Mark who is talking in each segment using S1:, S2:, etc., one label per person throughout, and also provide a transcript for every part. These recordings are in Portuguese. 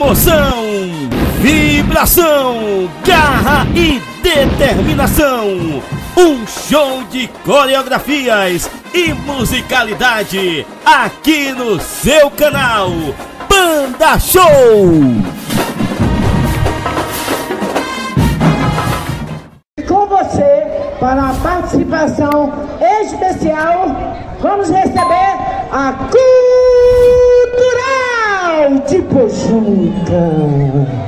S1: Emoção, vibração, garra e determinação. Um show de coreografias e musicalidade aqui no seu canal Banda Show.
S2: Com você, para a participação especial, vamos receber a Cultural de Pojuca.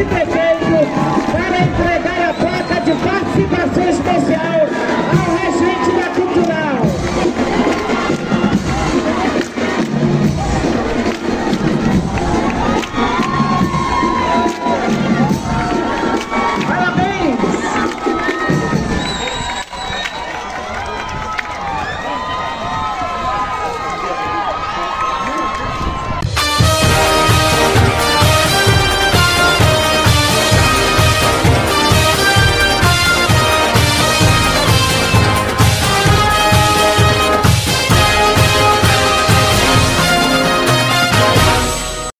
S2: Esse trecheiro.